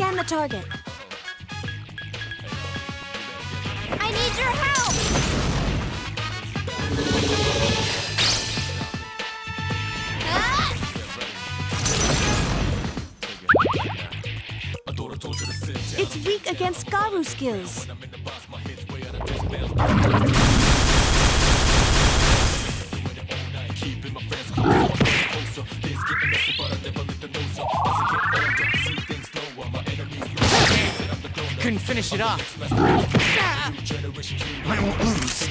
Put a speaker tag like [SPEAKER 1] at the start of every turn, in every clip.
[SPEAKER 1] scan the target. I need your help! It's weak against Garu skills.
[SPEAKER 2] Finish it off.
[SPEAKER 3] I won't lose.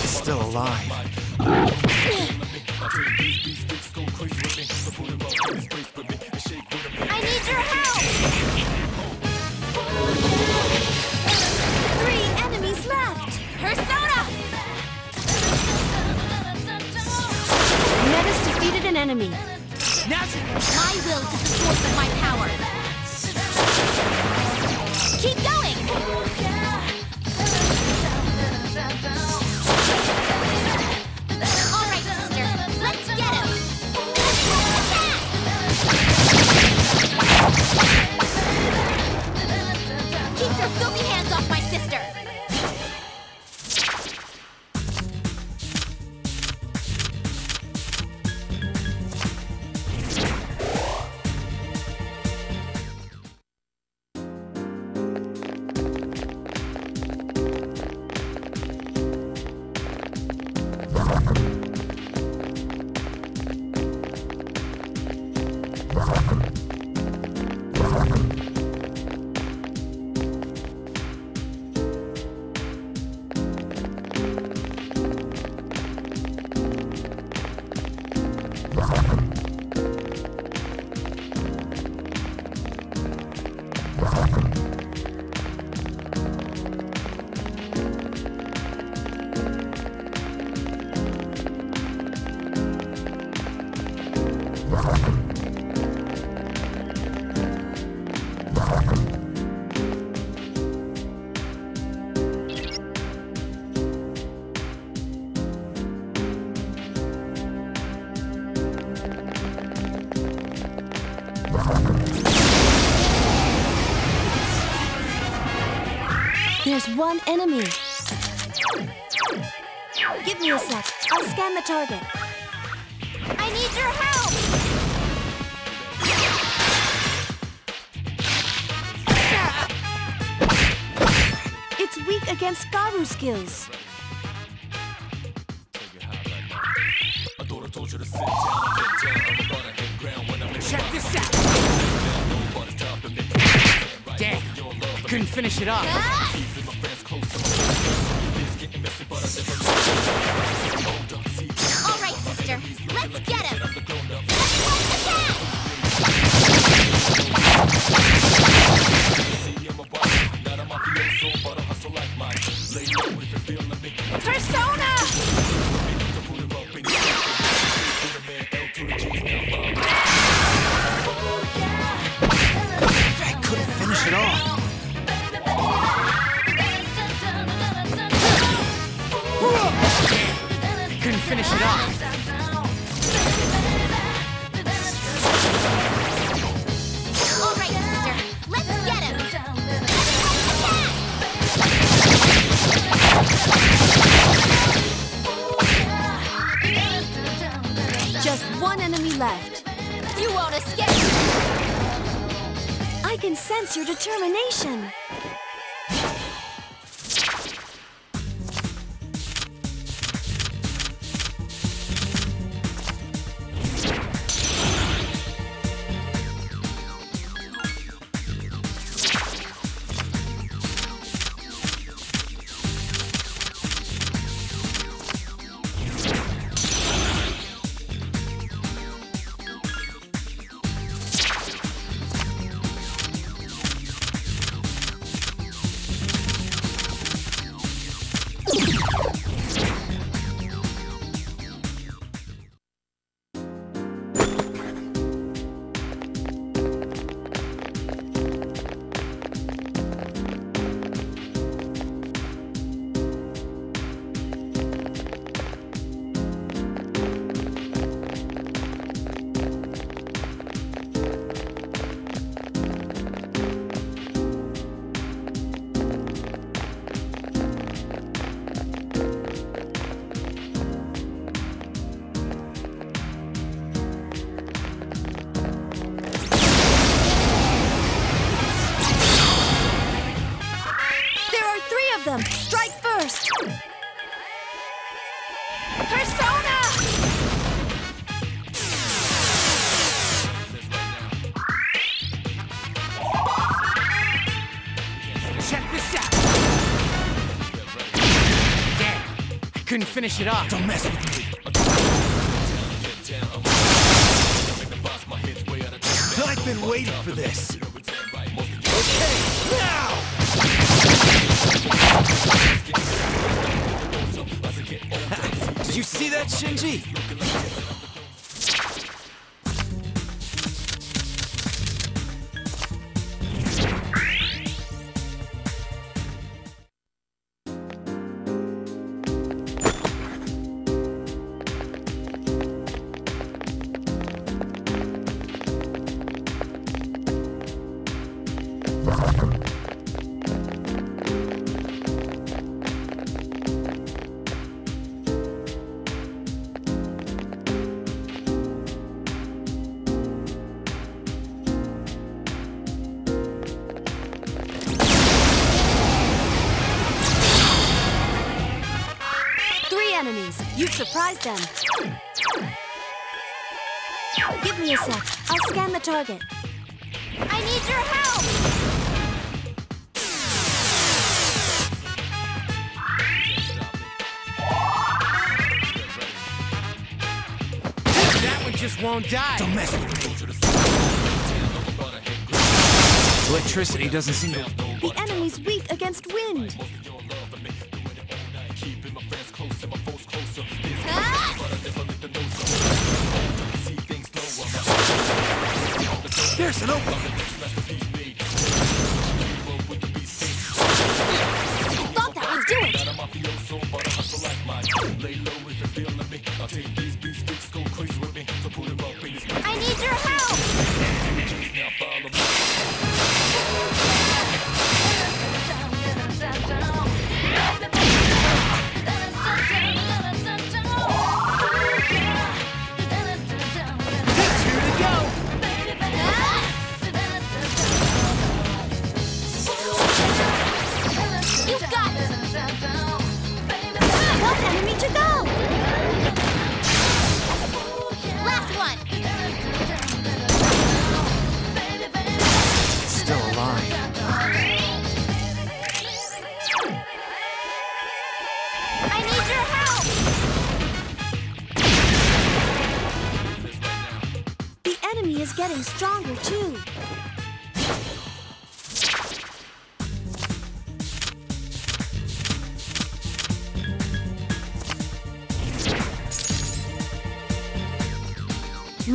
[SPEAKER 3] He's Still alive.
[SPEAKER 1] There's one enemy. Give me a sec. I'll scan the target. I need your help! It's weak against Garu skills.
[SPEAKER 2] check this out. Damn. Couldn't finish it off.
[SPEAKER 1] Ah!
[SPEAKER 3] Finish it off.
[SPEAKER 1] Just one enemy left. You won't escape. I can sense your determination.
[SPEAKER 2] Finish it off.
[SPEAKER 3] Don't mess with me. I've been waiting for this. Okay, now! Did you see that, Shinji?
[SPEAKER 1] You've surprised them. Give me a sec. I'll scan the target. I need your help!
[SPEAKER 2] That one just won't die.
[SPEAKER 3] Don't mess with me. Electricity doesn't seem to.
[SPEAKER 1] The enemy's weak against wind.
[SPEAKER 3] There's an opening.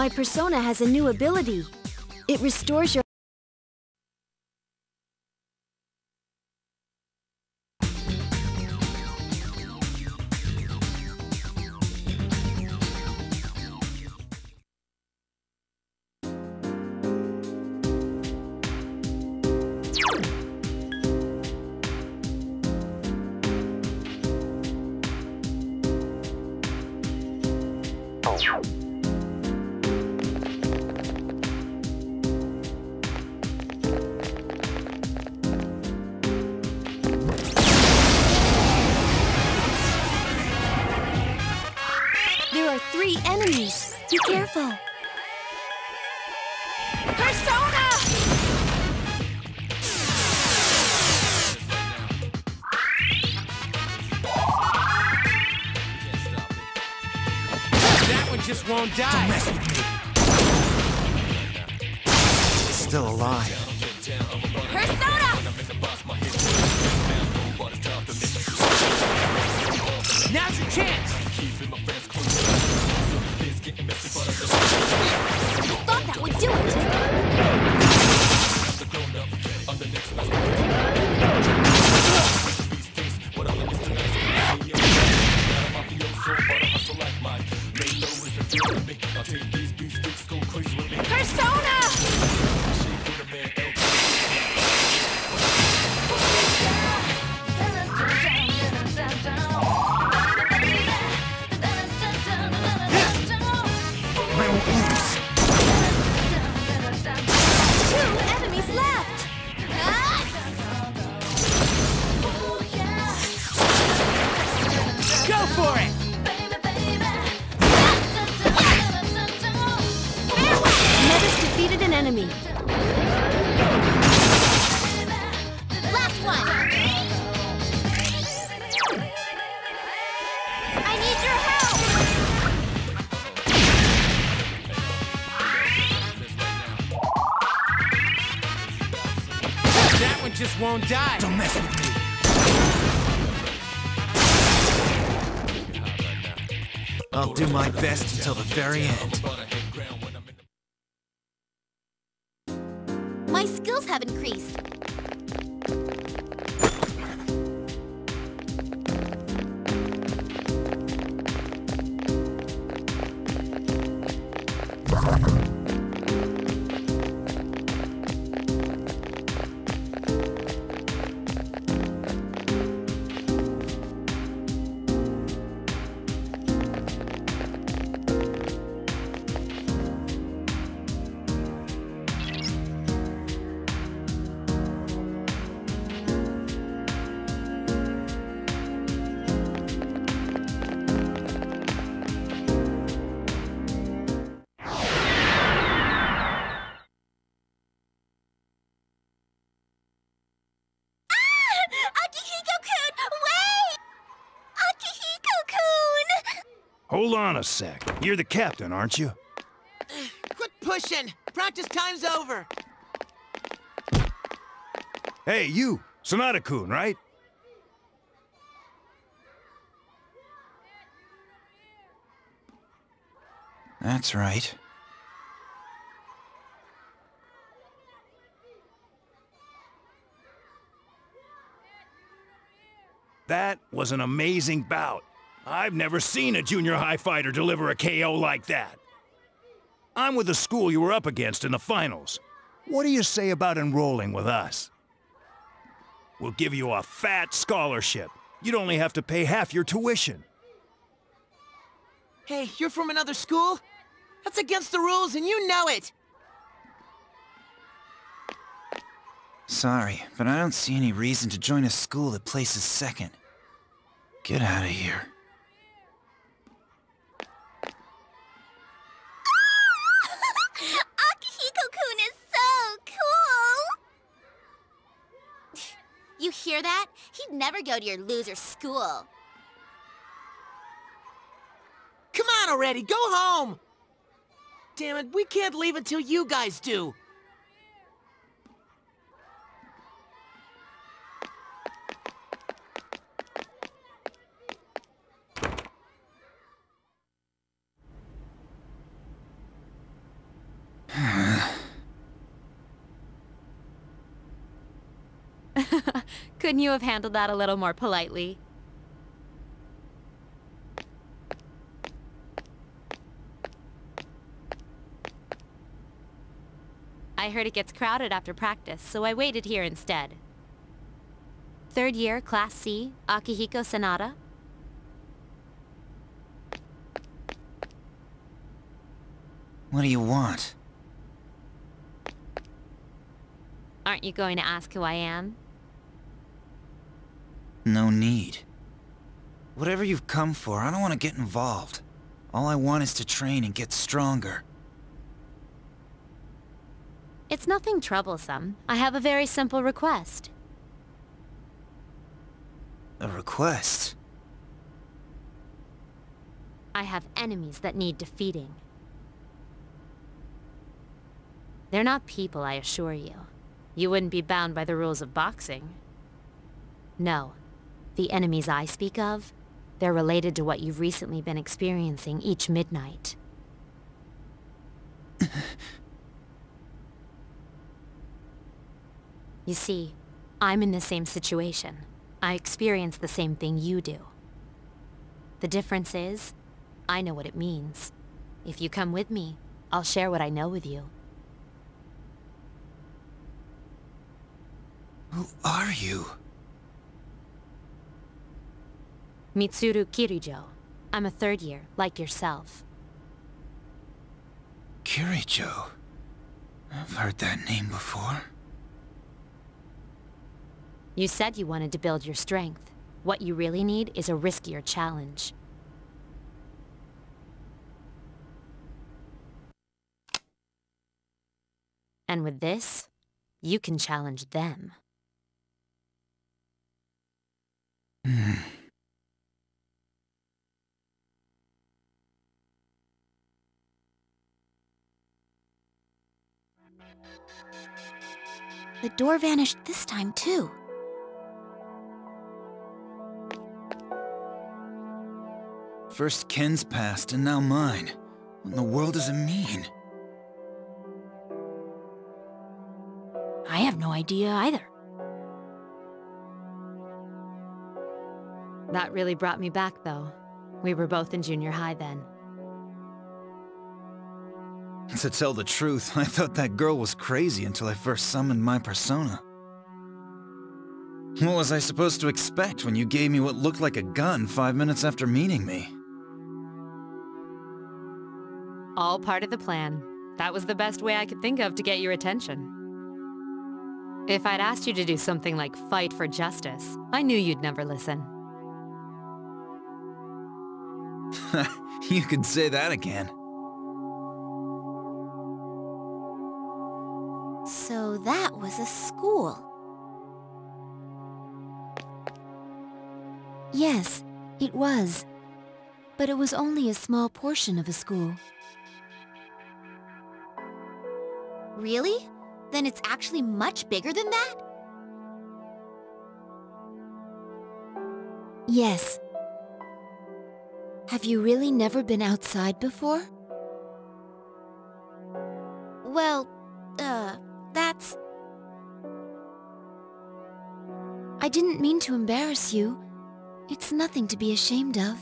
[SPEAKER 1] My persona has a new ability. It restores your Be careful. Persona!
[SPEAKER 2] That one just won't
[SPEAKER 3] Don't
[SPEAKER 2] die.
[SPEAKER 3] mess with me. Still alive.
[SPEAKER 1] Persona!
[SPEAKER 2] Now's your chance.
[SPEAKER 1] Thought that would do it.
[SPEAKER 3] Won't
[SPEAKER 2] die.
[SPEAKER 3] Don't mess with me. I'll do my best until the very end.
[SPEAKER 4] Hold on a sec. You're the captain, aren't you?
[SPEAKER 5] Quit pushing! Practice time's over!
[SPEAKER 4] Hey, you! Sanada-kun, right?
[SPEAKER 3] That's right.
[SPEAKER 4] That was an amazing bout. I've never seen a junior high fighter deliver a KO like that. I'm with the school you were up against in the finals. What do you say about enrolling with us? We'll give you a fat scholarship. You'd only have to pay half your tuition.
[SPEAKER 5] Hey, you're from another school? That's against the rules and you know it!
[SPEAKER 3] Sorry, but I don't see any reason to join a school that places second. Get out of here.
[SPEAKER 1] You hear that? He'd never go to your loser school.
[SPEAKER 5] Come on already, go home! Damn it, we can't leave until you guys do.
[SPEAKER 6] Couldn't you have handled that a little more politely? I heard it gets crowded after practice, so I waited here instead. Third year, Class C, Akihiko Sanada.
[SPEAKER 3] What do you want?
[SPEAKER 6] Aren't you going to ask who I am?
[SPEAKER 3] No need. Whatever you've come for, I don't want to get involved. All I want is to train and get stronger.
[SPEAKER 6] It's nothing troublesome. I have a very simple request.
[SPEAKER 3] A request?
[SPEAKER 6] I have enemies that need defeating. They're not people, I assure you. You wouldn't be bound by the rules of boxing. No. The enemies I speak of, they're related to what you've recently been experiencing each midnight. you see, I'm in the same situation. I experience the same thing you do. The difference is, I know what it means. If you come with me, I'll share what I know with you.
[SPEAKER 3] Who are you?
[SPEAKER 6] Mitsuru Kirijo. I'm a third year, like yourself.
[SPEAKER 3] Kirijo. I've heard that name before.
[SPEAKER 6] You said you wanted to build your strength. What you really need is a riskier challenge. And with this, you can challenge them. Hmm.
[SPEAKER 1] The door vanished this time, too.
[SPEAKER 3] First Ken's past, and now mine. What in the world does it mean?
[SPEAKER 7] I have no idea either.
[SPEAKER 6] That really brought me back, though. We were both in junior high then.
[SPEAKER 3] To tell the truth, I thought that girl was crazy until I first summoned my persona. What was I supposed to expect when you gave me what looked like a gun five minutes after meeting me?
[SPEAKER 6] All part of the plan. That was the best way I could think of to get your attention. If I'd asked you to do something like fight for justice, I knew you'd never listen.
[SPEAKER 3] you could say that again.
[SPEAKER 7] That was a school. Yes, it was. But it was only a small portion of a school. Really? Then it's actually much bigger than that? Yes. Have you really never been outside before? Mean to embarrass you. It's nothing to be ashamed of.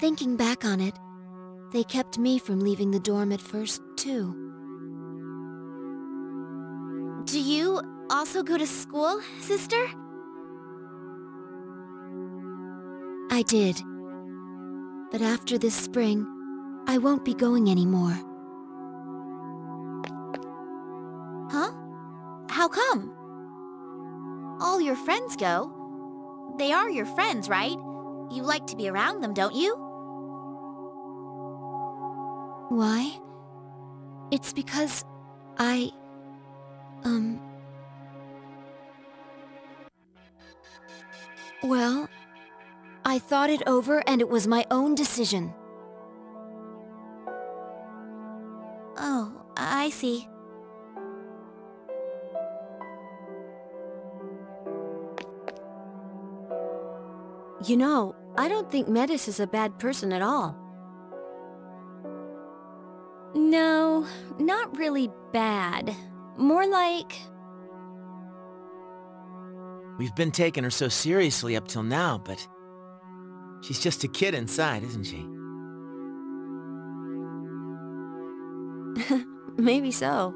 [SPEAKER 7] Thinking back on it, they kept me from leaving the dorm at first, too. Do you also go to school, sister? I did. But after this spring, I won't be going anymore. Huh? How come? Friends go. They are your friends, right? You like to be around them, don't you? Why? It's because I... Um... Well, I thought it over and it was my own decision. Oh, I see.
[SPEAKER 8] You know, I don't think Metis is a bad person at all. No, not really bad. More like...
[SPEAKER 5] We've been taking her so seriously up till now, but... She's just a kid inside, isn't she?
[SPEAKER 8] Maybe so.